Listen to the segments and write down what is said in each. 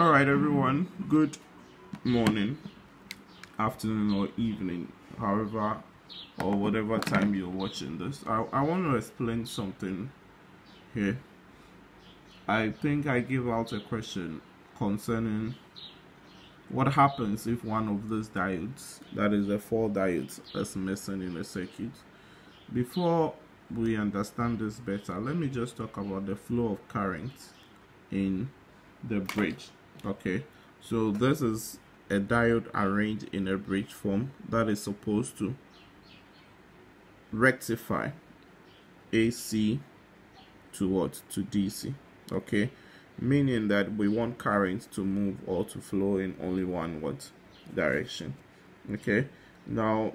All right, everyone. Good morning, afternoon, or evening, however, or whatever time you're watching this. I, I want to explain something here. I think I gave out a question concerning what happens if one of those diodes, that is the four diodes, is missing in a circuit. Before we understand this better, let me just talk about the flow of current in the bridge okay. So this is a diode arranged in a bridge form that is supposed to rectify AC to what to DC okay? Meaning that we want current to move or to flow in only one what direction. Okay? Now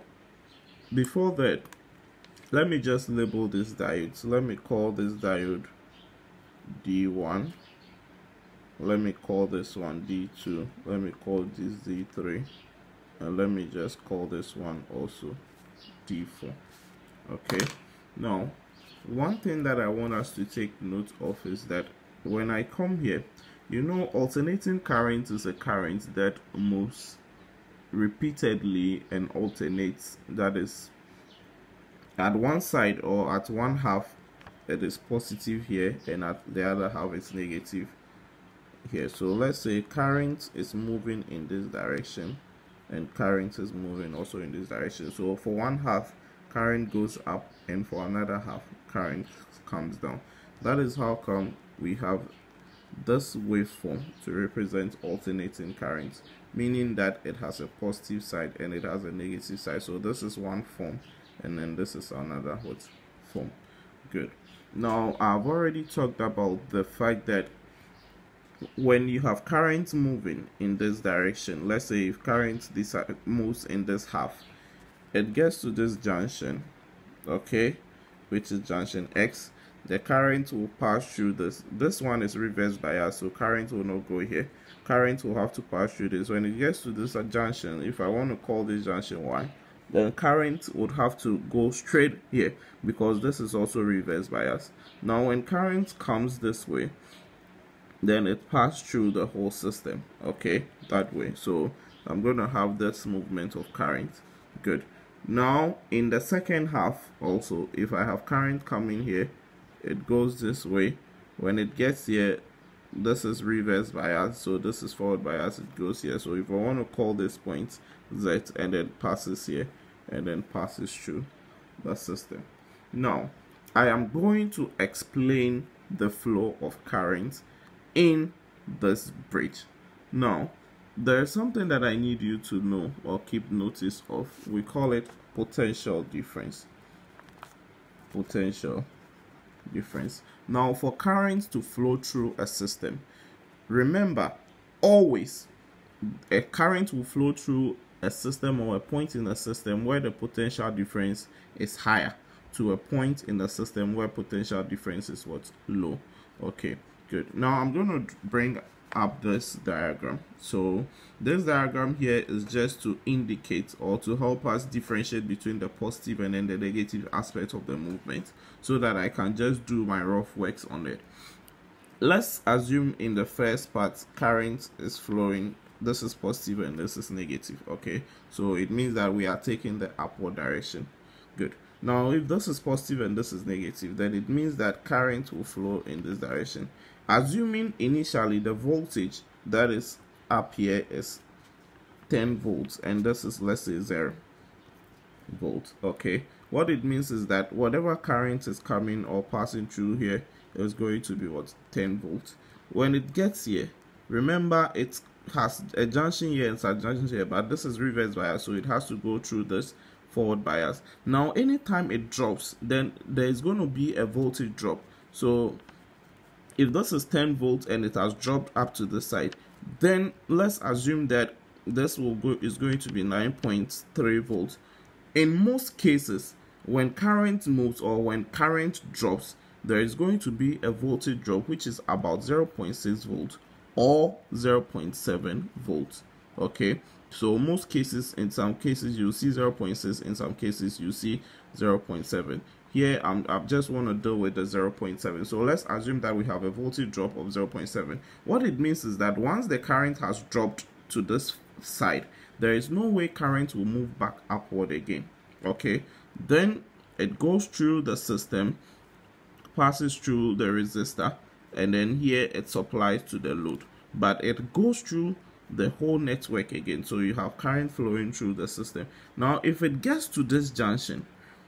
before that let me just label this diode. So let me call this diode D1 let me call this one d2 let me call this d3 and let me just call this one also d4 okay? Now one thing that i want us to take note of is that when i come here you know alternating current is a current that moves repeatedly and alternates. That is at one side or at one half it is positive here and at the other half it's negative here so let's say current is moving in this direction and current is moving also in this direction. So for one half current goes up and for another half current comes down. That is how come we have this waveform to represent alternating currents meaning that it has a positive side and it has a negative side. So this is one form and then this is another form. Good. Now i've already talked about the fact that when you have current moving in this direction let's say if current this moves in this half it gets to this junction okay which is junction x the current will pass through this this one is reverse bias so current will not go here current will have to pass through this when it gets to this junction if i want to call this junction y then current would have to go straight here because this is also reverse bias now when current comes this way then it passed through the whole system okay that way. So I'm going to have this movement of current. Good. Now in the second half also if I have current coming here it goes this way. When it gets here this is reverse bias so this is forward bias it goes here. So if I want to call this point Z and then passes here and then passes through the system. Now I am going to explain the flow of current in this bridge. Now, there's something that I need you to know or keep notice of. We call it potential difference. Potential difference. Now, for current to flow through a system, remember always a current will flow through a system or a point in the system where the potential difference is higher to a point in the system where potential difference is what low okay good. Now i'm going to bring up this diagram. So this diagram here is just to indicate or to help us differentiate between the positive and then the negative aspect of the movement so that i can just do my rough works on it. Let's assume in the first part current is flowing this is positive and this is negative okay? So it means that we are taking the upward direction. Good now if this is positive and this is negative then it means that current will flow in this direction. Assuming initially the voltage that is up here is 10 volts and this is let's say 0 volt okay? What it means is that whatever current is coming or passing through here is going to be what? 10 volts. When it gets here remember it has a junction here and a junction here but this is reverse bias so it has to go through this forward bias. Now anytime it drops then there is going to be a voltage drop. So if this is 10 volts and it has dropped up to the side then let's assume that this will go is going to be 9.3 volts. In most cases when current moves or when current drops there is going to be a voltage drop which is about 0.6 volts or 0.7 volts okay so most cases in some cases you see 0.6 in some cases you see 0.7 here I'm, I just want to deal with the 0.7 so let's assume that we have a voltage drop of 0.7 what it means is that once the current has dropped to this side there is no way current will move back upward again okay? Then it goes through the system passes through the resistor and then here it supplies to the load. But it goes through the whole network again. So you have current flowing through the system. Now if it gets to this junction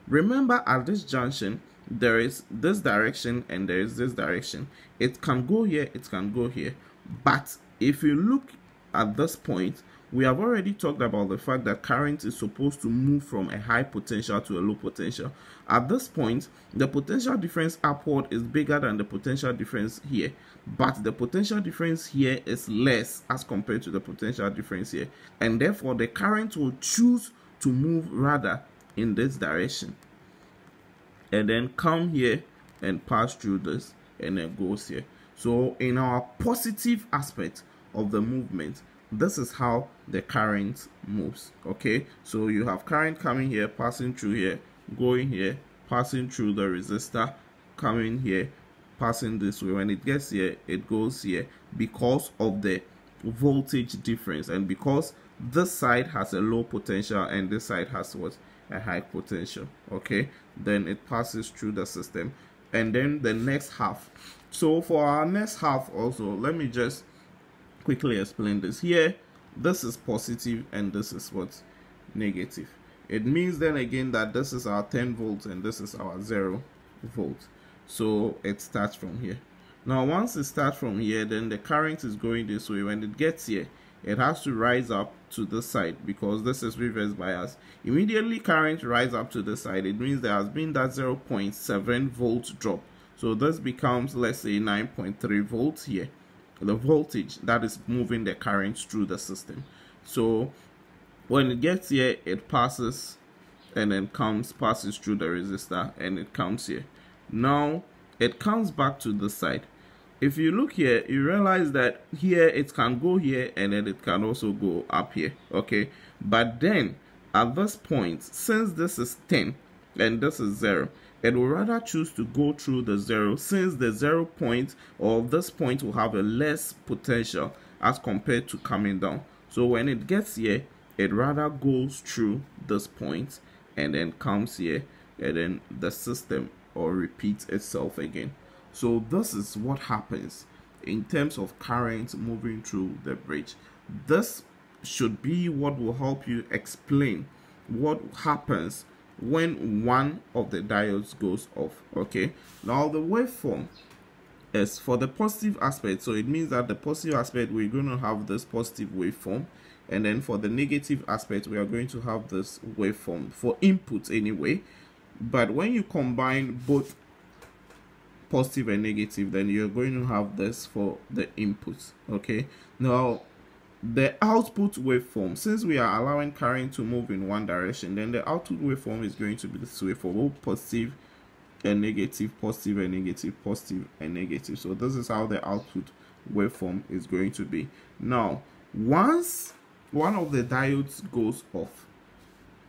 remember at this junction there is this direction and there is this direction. It can go here it can go here. But if you look at this point we have already talked about the fact that current is supposed to move from a high potential to a low potential. At this point the potential difference upward is bigger than the potential difference here but the potential difference here is less as compared to the potential difference here and therefore the current will choose to move rather in this direction and then come here and pass through this and then goes here. So in our positive aspect of the movement this is how the current moves okay? So you have current coming here passing through here going here passing through the resistor coming here passing this way. When it gets here it goes here because of the voltage difference and because this side has a low potential and this side has what? A high potential okay? Then it passes through the system. And then the next half. So for our next half also let me just quickly explain this. Here this is positive and this is what? Negative. It means then again that this is our 10 volts and this is our 0 volt. So it starts from here. Now once it starts from here then the current is going this way. When it gets here it has to rise up to this side because this is reverse bias. Immediately current rise up to the side. It means there has been that 0.7 volt drop. So this becomes let's say 9.3 volts here the voltage that is moving the current through the system. So when it gets here it passes and then comes passes through the resistor and it comes here. Now it comes back to the side. If you look here you realize that here it can go here and then it can also go up here okay? But then at this point since this is 10 and this is 0 it will rather choose to go through the 0 since the 0 point or this point will have a less potential as compared to coming down. So when it gets here it rather goes through this point and then comes here and then the system or repeats itself again. So this is what happens in terms of current moving through the bridge. This should be what will help you explain what happens when one of the diodes goes off okay? Now the waveform is for the positive aspect so it means that the positive aspect we're going to have this positive waveform and then for the negative aspect we are going to have this waveform for input anyway. But when you combine both positive and negative then you're going to have this for the input okay? Now the output waveform since we are allowing current to move in one direction then the output waveform is going to be this way for both positive and negative positive and negative positive and negative. So this is how the output waveform is going to be. Now once one of the diodes goes off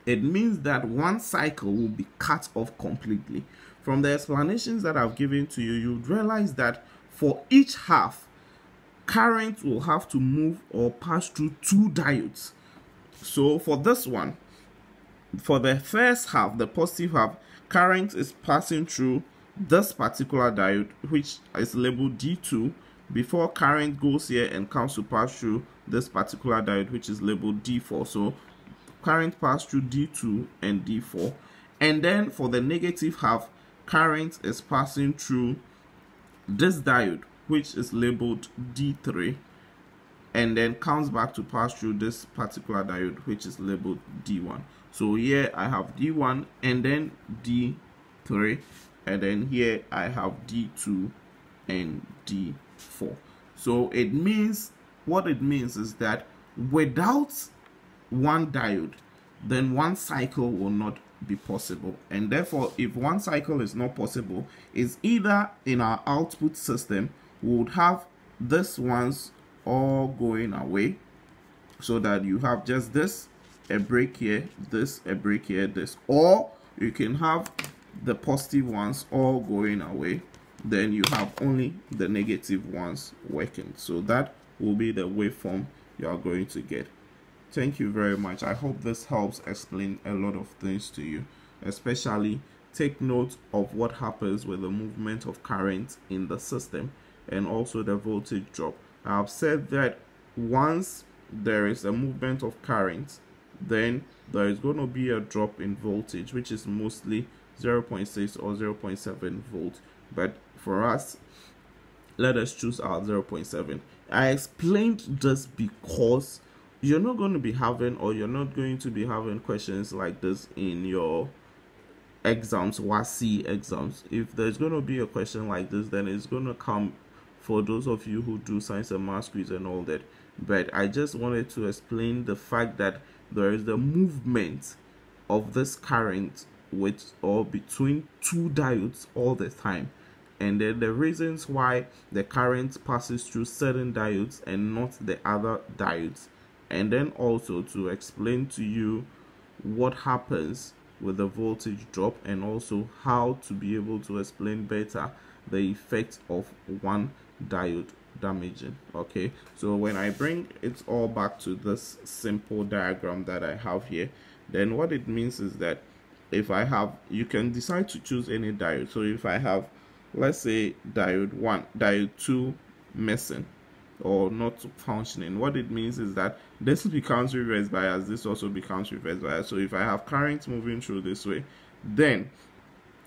it means that one cycle will be cut off completely. From the explanations that I've given to you, you'd realize that for each half, current will have to move or pass through two diodes. So for this one, for the first half, the positive half, current is passing through this particular diode, which is labeled D2, before current goes here and comes to pass through this particular diode, which is labeled D4. So current pass through D2 and D4. And then for the negative half, current is passing through this diode which is labeled D3 and then comes back to pass through this particular diode which is labeled D1 so here I have D1 and then D3 and then here I have D2 and D4 so it means what it means is that without one diode then one cycle will not be possible. And therefore if one cycle is not possible is either in our output system would have this ones all going away. So that you have just this a break here this a break here this. Or you can have the positive ones all going away. Then you have only the negative ones working. So that will be the waveform you are going to get. Thank you very much. I hope this helps explain a lot of things to you. Especially take note of what happens with the movement of current in the system and also the voltage drop. I've said that once there is a movement of current then there is going to be a drop in voltage which is mostly 0.6 or 0.7 volt. But for us let us choose our 0.7 i explained this because you're not going to be having or you're not going to be having questions like this in your exams WASSCE exams. If there's going to be a question like this then it's going to come for those of you who do science and math quiz and all that but i just wanted to explain the fact that there is the movement of this current with or between two diodes all the time. And then the reasons why the current passes through certain diodes and not the other diodes. And then also to explain to you what happens with the voltage drop and also how to be able to explain better the effect of one diode damaging okay? So when i bring it all back to this simple diagram that i have here then what it means is that if i have you can decide to choose any diode. So if i have let's say diode 1 diode 2 missing or not functioning what it means is that this becomes reverse bias this also becomes reverse bias. So if i have current moving through this way then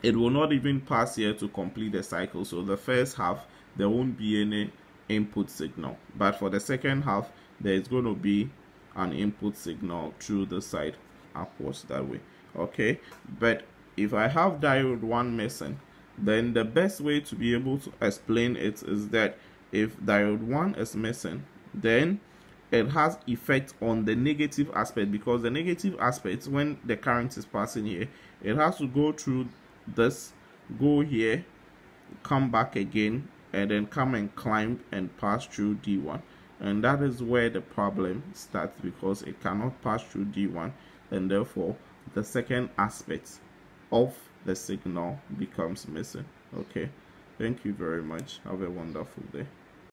it will not even pass here to complete the cycle. So the first half there won't be any input signal. But for the second half there is going to be an input signal through the side upwards that way. Okay? But if i have diode 1 missing then the best way to be able to explain it is that if diode 1 is missing then it has effect on the negative aspect. Because the negative aspect when the current is passing here it has to go through this go here come back again and then come and climb and pass through D1 and that is where the problem starts because it cannot pass through D1 and therefore the second aspect of the signal becomes missing. Okay? Thank you very much. Have a wonderful day